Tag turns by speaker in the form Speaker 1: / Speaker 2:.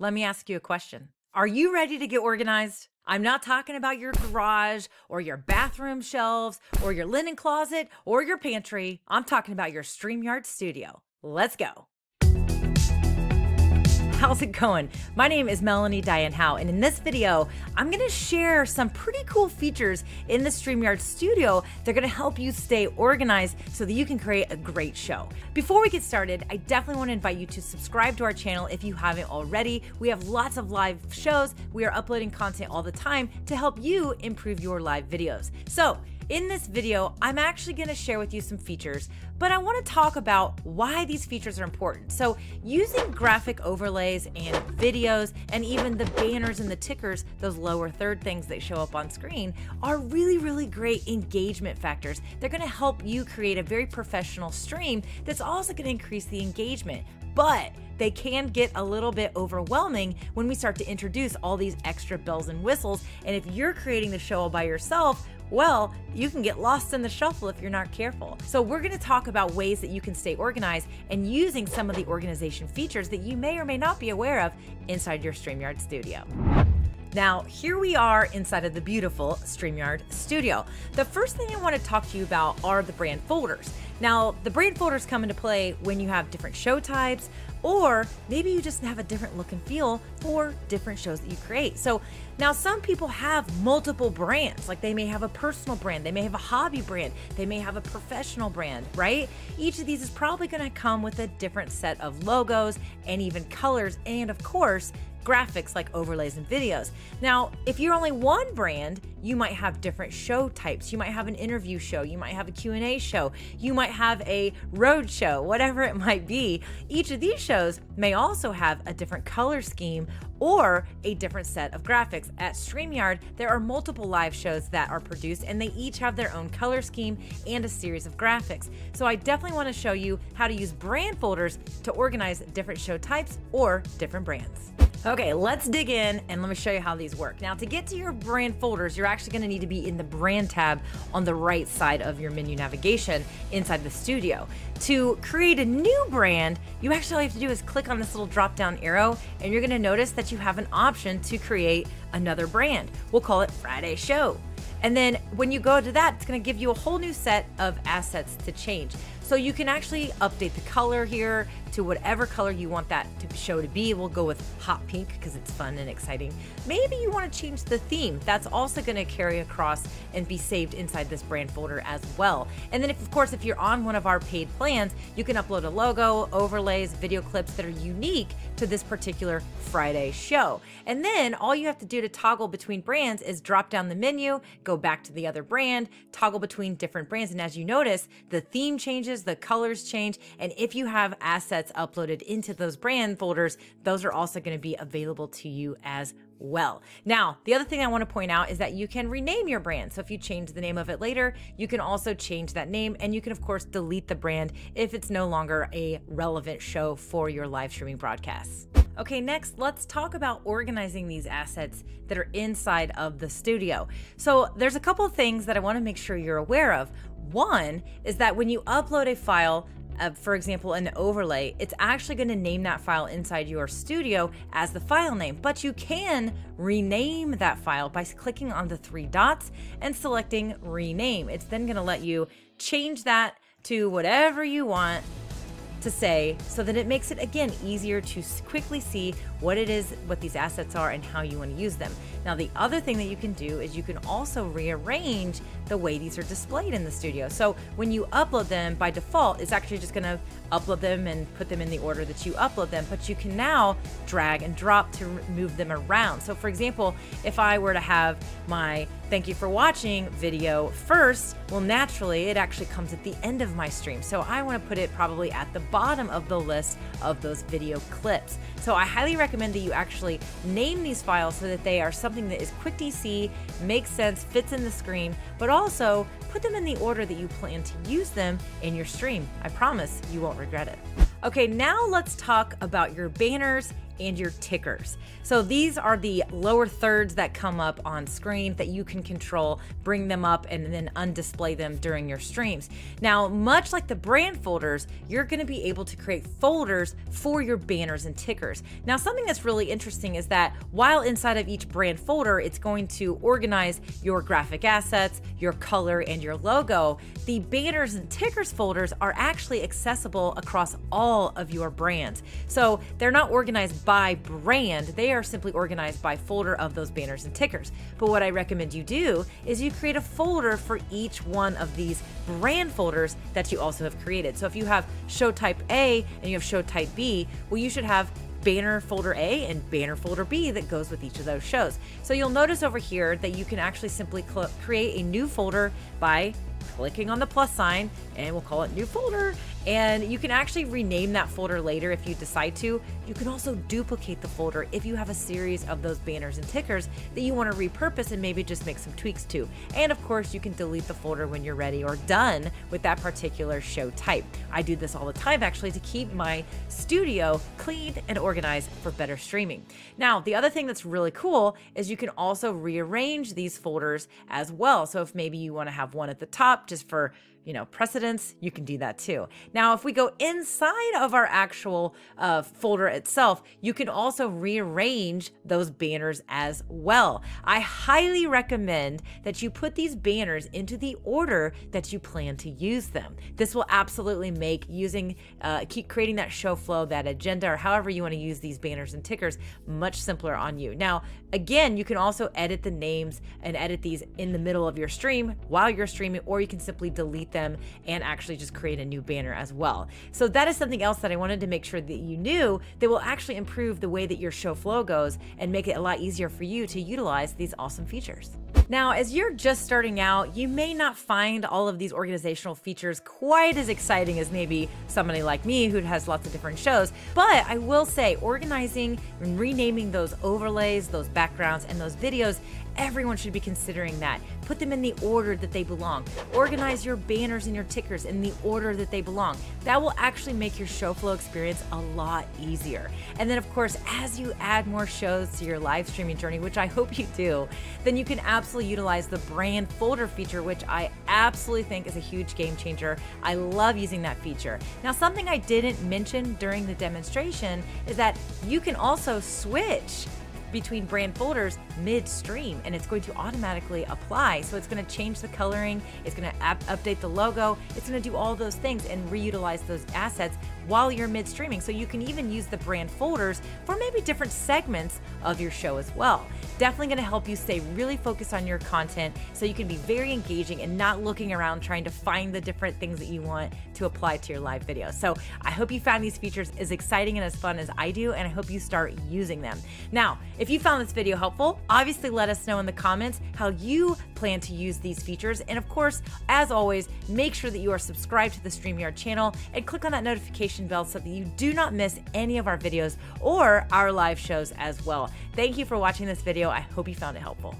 Speaker 1: Let me ask you a question. Are you ready to get organized? I'm not talking about your garage or your bathroom shelves or your linen closet or your pantry. I'm talking about your StreamYard studio. Let's go. How's it going? My name is Melanie Dyann Howe, and in this video, I'm gonna share some pretty cool features in the StreamYard studio that are gonna help you stay organized so that you can create a great show. Before we get started, I definitely wanna invite you to subscribe to our channel if you haven't already. We have lots of live shows. We are uploading content all the time to help you improve your live videos. So, in this video, I'm actually gonna share with you some features, but I wanna talk about why these features are important. So using graphic overlays and videos and even the banners and the tickers, those lower third things that show up on screen, are really, really great engagement factors. They're gonna help you create a very professional stream that's also gonna increase the engagement. But they can get a little bit overwhelming when we start to introduce all these extra bells and whistles. And if you're creating the show all by yourself, well, you can get lost in the shuffle if you're not careful. So, we're going to talk about ways that you can stay organized and using some of the organization features that you may or may not be aware of inside your StreamYard studio. Now, here we are inside of the beautiful StreamYard studio. The first thing I want to talk to you about are the brand folders. Now, the brand folders come into play when you have different show types, or maybe you just have a different look and feel for different shows that you create. So now some people have multiple brands, like they may have a personal brand, they may have a hobby brand, they may have a professional brand, right? Each of these is probably going to come with a different set of logos and even colors, and of course, graphics like overlays and videos. Now, if you're only one brand, you might have different show types. You might have an interview show, you might have a Q&A show, you might have a road show, whatever it might be. Each of these shows may also have a different color scheme or a different set of graphics. At StreamYard, there are multiple live shows that are produced and they each have their own color scheme and a series of graphics. So I definitely want to show you how to use brand folders to organize different show types or different brands. Okay, let's dig in and let me show you how these work. Now, to get to your brand folders, you're actually going to need to be in the brand tab on the right side of your menu navigation inside the studio. To create a new brand, you actually all you have to do is click on this little drop down arrow, and you're going to notice that you have an option to create another brand. We'll call it Friday Show. And then when you go to that, it's going to give you a whole new set of assets to change. So you can actually update the color here to whatever color you want that to show to be. We'll go with hot pink because it's fun and exciting. Maybe you want to change the theme. That's also going to carry across and be saved inside this brand folder as well. And then if, of course, if you're on one of our paid plans, you can upload a logo, overlays, video clips that are unique to this particular Friday show. And then all you have to do to toggle between brands is drop down the menu, go back to the other brand, toggle between different brands. And as you notice, the theme changes changes, the colors change, and if you have assets uploaded into those brand folders, those are also going to be available to you as well. Now, the other thing I want to point out is that you can rename your brand. So if you change the name of it later, you can also change that name and you can, of course, delete the brand if it's no longer a relevant show for your live streaming broadcasts. Okay, next, let's talk about organizing these assets that are inside of the studio. So, there's a couple things that I want to make sure you're aware of. One is that when you upload a file, uh, for example, an overlay, it's actually going to name that file inside your studio as the file name. But you can rename that file by clicking on the three dots and selecting rename. It's then going to let you change that to whatever you want to say so that it makes it again easier to quickly see what it is, what these assets are, and how you want to use them. Now, the other thing that you can do is you can also rearrange the way these are displayed in the studio. So when you upload them by default, it's actually just going to upload them and put them in the order that you upload them, but you can now drag and drop to move them around. So, for example, if I were to have my thank you for watching video first, well, naturally, it actually comes at the end of my stream. So I want to put it probably at the bottom of the list of those video clips. So I highly recommend that you actually name these files so that they are that is quick to see, makes sense, fits in the screen, but also put them in the order that you plan to use them in your stream. I promise you won't regret it. Okay, now let's talk about your banners and your tickers. So these are the lower thirds that come up on screen that you can control, bring them up and then undisplay them during your streams. Now, much like the brand folders, you're gonna be able to create folders for your banners and tickers. Now, something that's really interesting is that while inside of each brand folder, it's going to organize your graphic assets, your color, and your logo, the banners and tickers folders are actually accessible across all of your brands. So they're not organized by brand, they are simply organized by folder of those banners and tickers. But what I recommend you do is you create a folder for each one of these brand folders that you also have created. So if you have show type A and you have show type B, well, you should have banner folder A and banner folder B that goes with each of those shows. So you'll notice over here that you can actually simply create a new folder by clicking on the plus sign and we'll call it new folder and you can actually rename that folder later if you decide to. You can also duplicate the folder if you have a series of those banners and tickers that you want to repurpose and maybe just make some tweaks to. And of course, you can delete the folder when you're ready or done with that particular show type. I do this all the time actually to keep my studio clean and organized for better streaming. Now, the other thing that's really cool is you can also rearrange these folders as well. So if maybe you want to have one at the top just for you know, precedence, you can do that too. Now, if we go inside of our actual uh, folder itself, you can also rearrange those banners as well. I highly recommend that you put these banners into the order that you plan to use them. This will absolutely make using, uh, keep creating that show flow, that agenda, or however you want to use these banners and tickers much simpler on you. Now, again, you can also edit the names and edit these in the middle of your stream while you're streaming, or you can simply delete them and actually just create a new banner as well. So that is something else that I wanted to make sure that you knew that will actually improve the way that your show flow goes and make it a lot easier for you to utilize these awesome features. Now, as you're just starting out, you may not find all of these organizational features quite as exciting as maybe somebody like me who has lots of different shows. But I will say, organizing and renaming those overlays, those backgrounds, and those videos Everyone should be considering that. Put them in the order that they belong. Organize your banners and your tickers in the order that they belong. That will actually make your show flow experience a lot easier. And then, of course, as you add more shows to your live streaming journey, which I hope you do, then you can absolutely utilize the brand folder feature, which I absolutely think is a huge game changer. I love using that feature. Now, something I didn't mention during the demonstration is that you can also switch between brand folders midstream and it's going to automatically apply. So it's going to change the coloring, it's going to update the logo, it's going to do all those things and reutilize those assets while you're mid streaming. So you can even use the brand folders for maybe different segments of your show as well. Definitely going to help you stay really focused on your content so you can be very engaging and not looking around trying to find the different things that you want to apply to your live video. So I hope you found these features as exciting and as fun as I do, and I hope you start using them. Now, if you found this video helpful, obviously let us know in the comments how you plan to use these features. And of course, as always, make sure that you are subscribed to the StreamYard channel and click on that notification bell so that you do not miss any of our videos or our live shows as well. Thank you for watching this video. I hope you found it helpful.